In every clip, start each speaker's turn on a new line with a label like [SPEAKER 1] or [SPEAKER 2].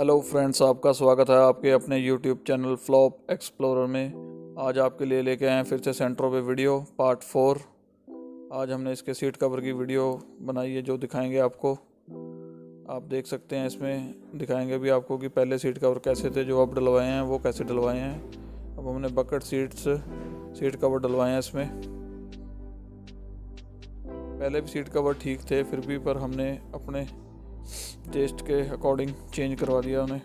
[SPEAKER 1] Hello friends, आपका स्वागत है आपके अपने यूट्यूब चैनल फ्लॉप एक्सप्लोरर में। आज आपके लिए लेके आए हैं फिर से सेंट्रो पे वीडियो, पार्ट फोर। आज हमने इसके सीट कवर की वीडियो बनाई है जो दिखाएँगे आपको। आप देख सकते हैं इसमें, दिखाएँगे भी आपको कि पहले सीट कवर कैसे थे, जो आप डलवाए हैं, वो कैसे डलवाए हैं। अब हमने बकेट सीट्स, सीट कवर डलवाए हैं इसमें। पहले भी सीट कवर ठीक थे, फिर भी पर हमने अपने टेस्ट के अकॉर्डिंग चेंज करवा दिया उन्हें।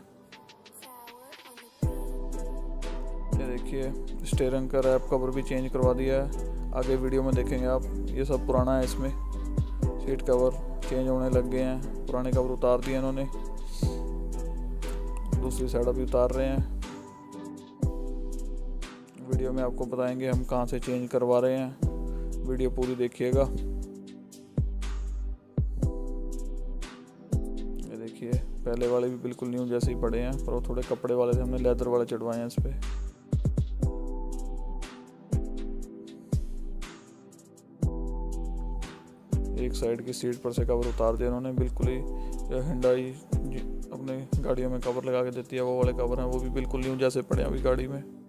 [SPEAKER 1] ये देखिए स्टेयरिंग का रैप कवर भी चेंज करवा दिया है। आगे वीडियो में देखेंगे आप, ये सब पुराना है इसमें। सीट कवर चेंज होने लग गए हैं। पुराने कवर उतार दिए इन्होंने। दूसरी साइड अभी उतार रहे हैं। वीडियो में आपको बताएँगे हम कहाँ से चेंज करवा रहे हैं। वीडियो पूरी देखिएगा। पहले वाले भी बिल्कुल न्यू जैसे ही पड़े हैं, पर वो थोड़े कपड़े वाले थे, हमने लेदर वाले चढ़वाए हैं इस पर एक साइड की सीट पर से कवर उतार दिया उन्होंने बिल्कुल ही हिंडाई अपने गाड़ियों में कवर लगा के देती है, वो वाले कवर हैं, वो भी बिल्कुल न्यू जैसे पड़े हैं अभी गाड़ी में।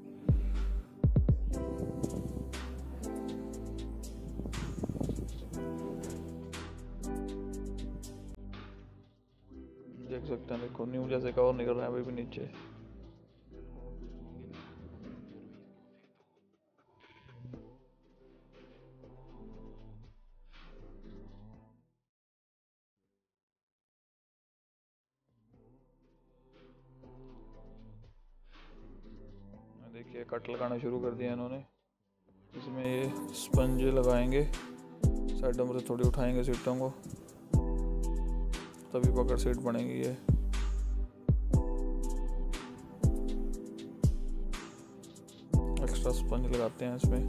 [SPEAKER 1] रहे हैं, देखिए कट लगाना शुरू कर दिया इन्होंने। इसमें ये स्पंज लगाएँगे। साइडों से थोड़ी उठाएँगे सीटों को। तभी पकड़ सीट बनेगी ये। स्पंज लगाते हैं इसमें।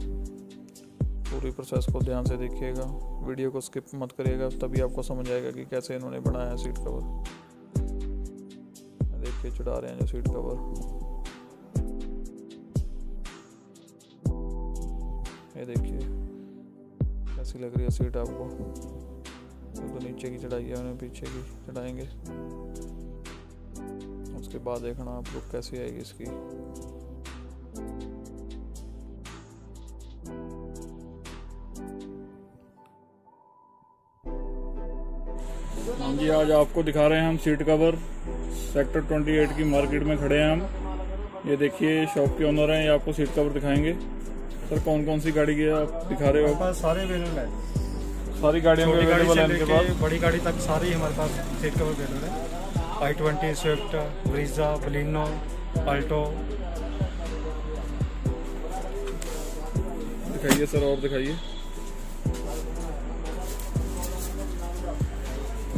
[SPEAKER 1] पूरी प्रोसेस को ध्यान से देखिएगा। वीडियो को स्किप मत करिएगा तभी आपको समझ आएगा कि कैसे इन्होंने बनाया है सीट कवर देखिए चढ़ा रहे हैं जो सीट कवर ये देखिए कैसी लग रही है सीट आपको? तो, तो नीचे की चढ़ाई है उन्हें पीछे की चढ़ाएँगे। उसके बाद देखना आप लोग कैसी आएगी इसकी। हाँ जी आज आपको दिखा रहे हैं हम सीट कवर। सेक्टर 28 की मार्केट में खड़े हैं हम। ये देखिए शॉप के ओनर हैं ये आपको सीट कवर दिखाएँगे। सर कौन कौन सी गाड़ी की आप दिखा रहे हो?
[SPEAKER 2] सारे अवेलेबल है।
[SPEAKER 1] सारी गाड़ियों में अवेलेबल है इनके पास?
[SPEAKER 2] बड़ी गाड़ी तक सारी हमारे पास सीट कवर अवेलेबल है। I twenty Swift Brezza Baleno Alto
[SPEAKER 1] दिखाइए सर और दिखाइए।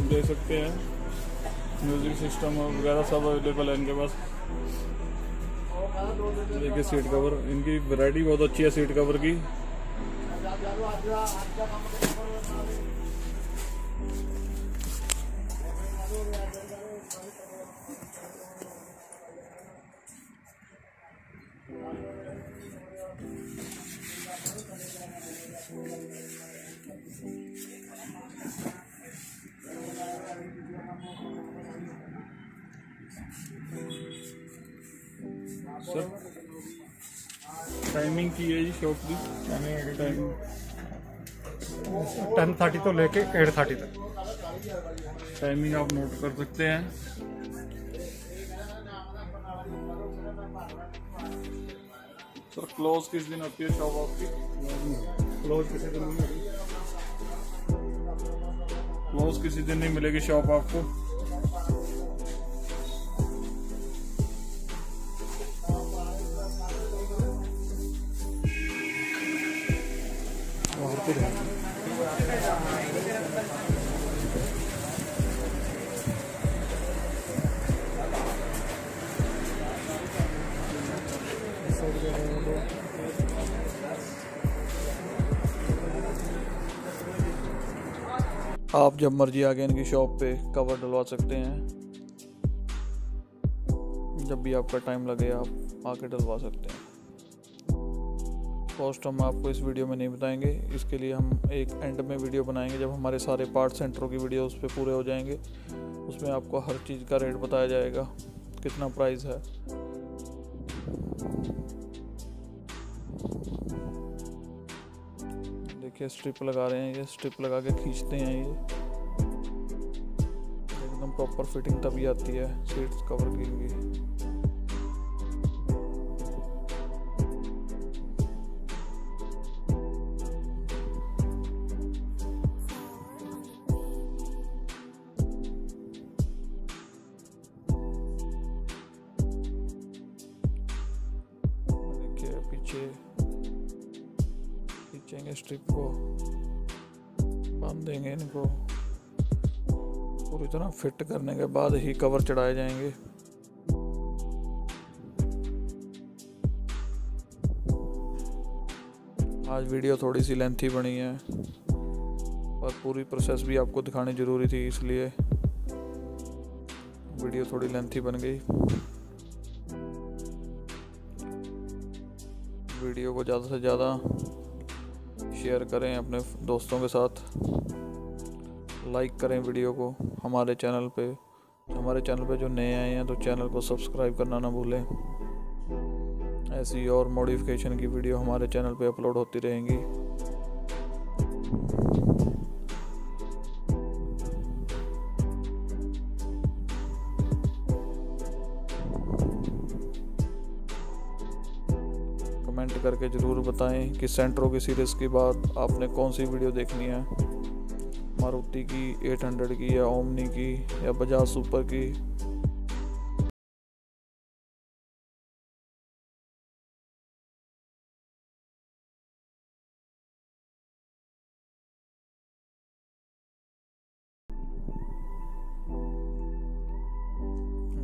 [SPEAKER 1] देख सकते हैं। म्यूज़िक सिस्टम वगैरह सब अवेलेबल है इनके पास। देखिए सीट कवर इनकी वैरायटी बहुत अच्छी है सीट कवर की। की है जी शॉप की।
[SPEAKER 2] टेन थर्टी तो लेके एट थर्टी तक।
[SPEAKER 1] टाइमिंग आप नोट कर सकते हैं। सर क्लोज किस दिन होती है शॉप आपकी?
[SPEAKER 2] क्लोज किसी दिन नहीं
[SPEAKER 1] क्लोज किसी दिन नहीं मिलेगी शॉप आपको? आप जब मर्ज़ी आके इनकी शॉप पे कवर डलवा सकते हैं। जब भी आपका टाइम लगे, आप आके डलवा सकते हैं। कॉस्ट हम आपको इस वीडियो में नहीं बताएँगे। इसके लिए हम एक एंड में वीडियो बनाएँगे, जब हमारे सारे पार्ट सेंटरों की वीडियो उस पर पूरे हो जाएँगे। उसमें आपको हर चीज़ का रेट बताया जाएगा, कितना प्राइस है। देखिए स्ट्रिप लगा रहे हैं ये स्ट्रिप लगा के खींचते हैं ये। एकदम प्रॉपर फिटिंग तभी आती है सीट्स कवर की हुई पीछे खींचेंगे स्ट्रिप को। बाँध देंगे इनको। पूरी तरह फिट करने के बाद ही कवर चढ़ाए जाएँगे। आज वीडियो थोड़ी सी लेंथी बनी है। और पूरी प्रोसेस भी आपको दिखानी ज़रूरी थी, इसलिए वीडियो थोड़ी लेंथी बन गई। वीडियो को ज़्यादा से ज़्यादा शेयर करें अपने दोस्तों के साथ। लाइक करें वीडियो को हमारे चैनल पे। हमारे चैनल पे जो नए आए हैं तो चैनल को सब्सक्राइब करना ना भूलें। ऐसी और मॉडिफिकेशन की वीडियो हमारे चैनल पे अपलोड होती रहेंगी। करके ज़रूर बताएँ कि सेंट्रो की सीरीज़ के बाद आपने कौन सी वीडियो देखनी है? मारुति की 800 की या ओमनी की या बजाज सुपर की?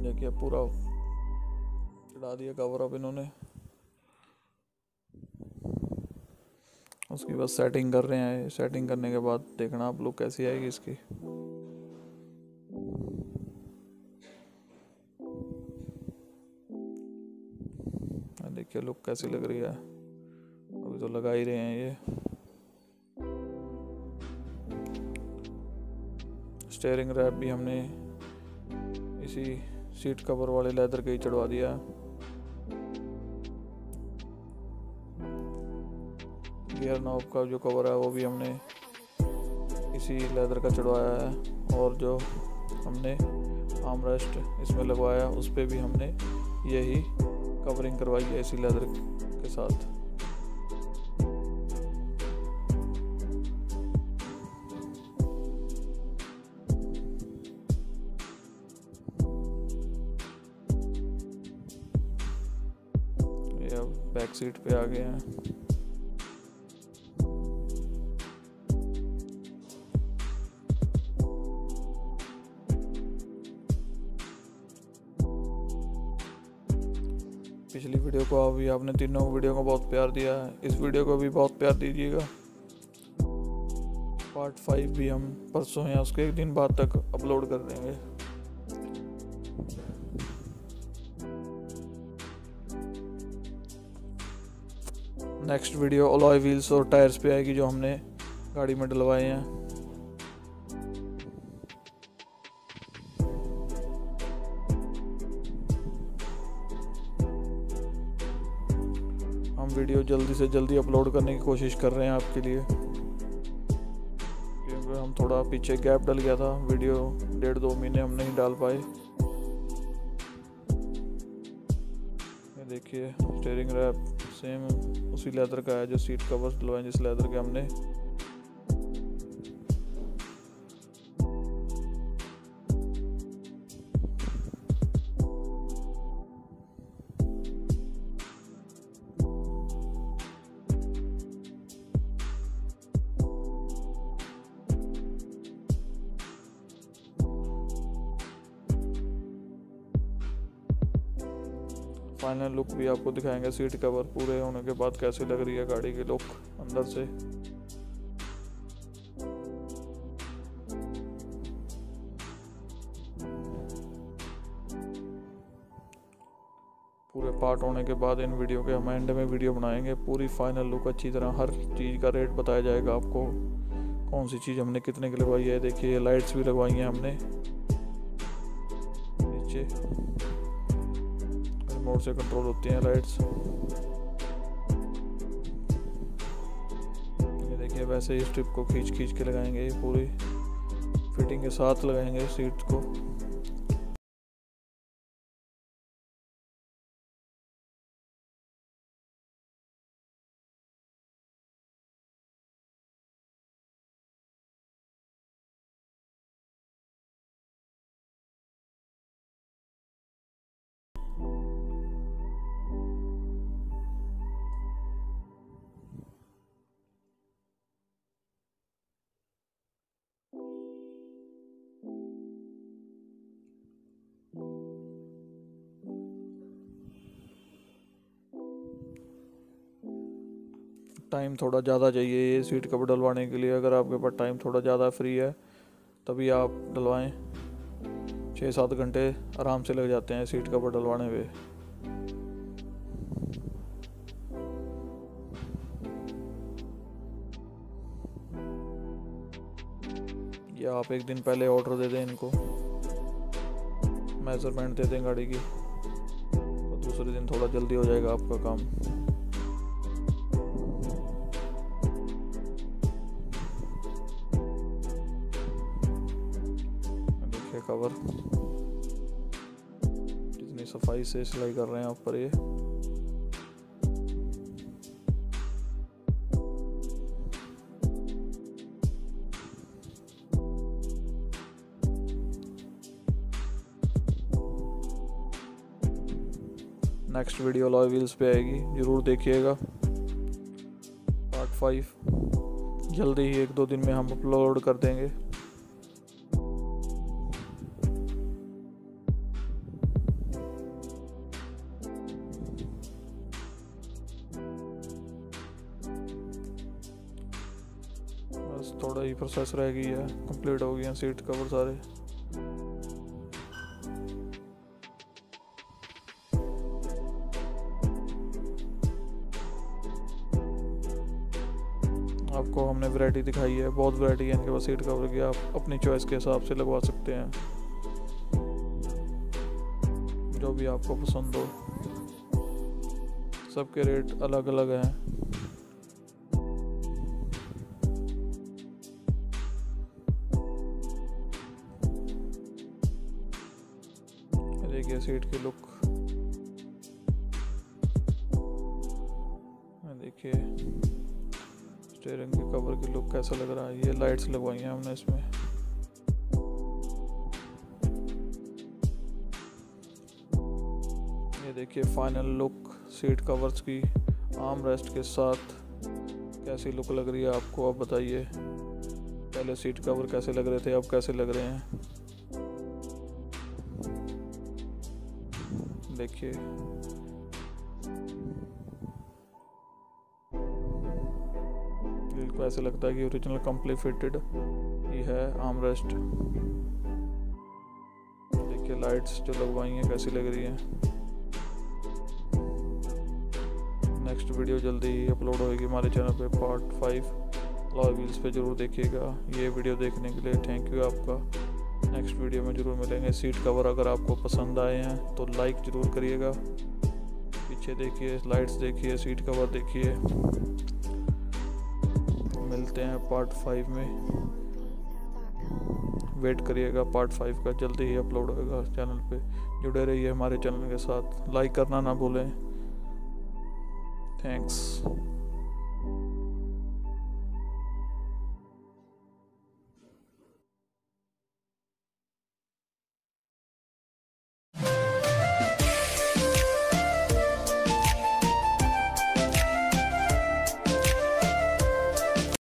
[SPEAKER 1] देखिए, पूरा चढ़ा दिया कवर अप इन्होंने। उसकी बस सेटिंग कर रहे हैं। सेटिंग करने के बाद देखना आप लोग कैसी आएगी इसकी। देखिए लुक कैसी लग रही है। अभी तो लगा ही रहे हैं ये। स्टेयरिंग रैप भी हमने इसी सीट कवर वाले लेदर के ही चढ़वा दिया। है गियर नॉब का जो कवर है, वो भी हमने इसी लेदर का चढ़वाया है और जो हमने आर्म रेस्ट इसमें लगवाया, उस पर भी हमने यही कवरिंग करवाई है इसी लेदर के साथ। बैक सीट पे आ गए हैं। को अभी आपने तीनों वीडियो को बहुत प्यार दिया है। इस वीडियो को भी बहुत प्यार दीजिएगा। पार्ट फाइव भी हम परसों या उसके एक दिन बाद तक अपलोड कर देंगे। नेक्स्ट वीडियो अलॉय व्हील्स और टायर्स पे आएगी जो हमने गाड़ी में डलवाए हैं। वीडियो जल्दी से जल्दी अपलोड करने की कोशिश कर रहे हैं आपके लिए। क्योंकि हम थोड़ा पीछे गैप डल गया था, वीडियो डेढ़ दो महीने हम नहीं डाल पाए। देखिए स्टेयरिंग रैप सेम उसी लेदर का है जो सीट कवर डलवाए जिस लेदर के हमने फाइनल लुक भी आपको दिखाएँगे सीट कवर पूरे होने के बाद कैसी लग रही है गाड़ी की लुक अंदर से? पूरे पार्ट होने के बाद इन वीडियो के हम एंड में वीडियो बनाएँगे। पूरी फाइनल लुक अच्छी तरह हर चीज़ का रेट बताया जाएगा आपको। कौन सी चीज़ हमने कितने की लगवाई है? देखिए लाइट्स भी लगवाई हैं हमने। नीचे। रिमोट से कंट्रोल होती हैं लाइट्स ये देखिए, वैसे ही स्ट्रिप को खींच खींच के लगाएँगे पूरी फिटिंग के साथ लगाएँगे सीट को। टाइम थोड़ा ज़्यादा चाहिए ये सीट कवर डलवाने के लिए। अगर आपके पास टाइम थोड़ा ज़्यादा फ्री है, तभी आप डलवाएँ। छः सात घंटे आराम से लग जाते हैं सीट कवर डलवाने में। या आप एक दिन पहले ऑर्डर दे दें इनको। मेज़रमेंट दे दें गाड़ी की। तो दूसरे दिन थोड़ा जल्दी हो जाएगा आपका काम। कवर कितनी सफ़ाई से सिलाई कर रहे हैं ऊपर ये। नेक्स्ट वीडियो लॉय व्हील्स पे आएगी, ज़रूर देखिएगा। पार्ट फाइव जल्दी ही एक दो दिन में हम अपलोड कर देंगे। बस थोड़ा ही प्रोसेस रह गई है कंप्लीट हो गई है सीट कवर सारे। आपको हमने वैरायटी दिखाई है, बहुत वैरायटी है, इनके पास सीट कवर की, आप अपनी चॉइस के हिसाब से लगवा सकते हैं। जो भी आपको पसंद हो। सबके रेट अलग अलग हैं। सीट की लुक देखिए स्टेयरिंग के कवर की लुक कैसा लग रहा है? ये लाइट्स लगवाई हैं हमने इसमें। ये देखिए फाइनल लुक सीट कवर्स की आर्म रेस्ट के साथ। कैसी लुक लग रही है आपको, आप बताइए। पहले सीट कवर कैसे लग रहे थे, अब कैसे लग रहे हैं? देखिए। को ऐसे लगता है कि ओरिजिनल कंप्ली फिटेड ही है आर्म रेस्ट देखिए लाइट्स जो लगवाई हैं, कैसी लग रही हैं। नेक्स्ट वीडियो जल्दी ही अपलोड होगी हमारे चैनल पे पार्ट फाइव लॉय व्हील्स पे ज़रूर देखिएगा। ये वीडियो देखने के लिए थैंक यू आपका। नेक्स्ट वीडियो में ज़रूर मिलेंगे। सीट कवर अगर आपको पसंद आए हैं तो लाइक ज़रूर करिएगा। पीछे देखिए लाइट्स देखिए, सीट कवर देखिए। मिलते हैं पार्ट फाइव में। वेट करिएगा पार्ट फाइव का, जल्दी ही अपलोड होगा चैनल पे। जुड़े रहिए हमारे चैनल के साथ। लाइक करना ना भूलें। थैंक्स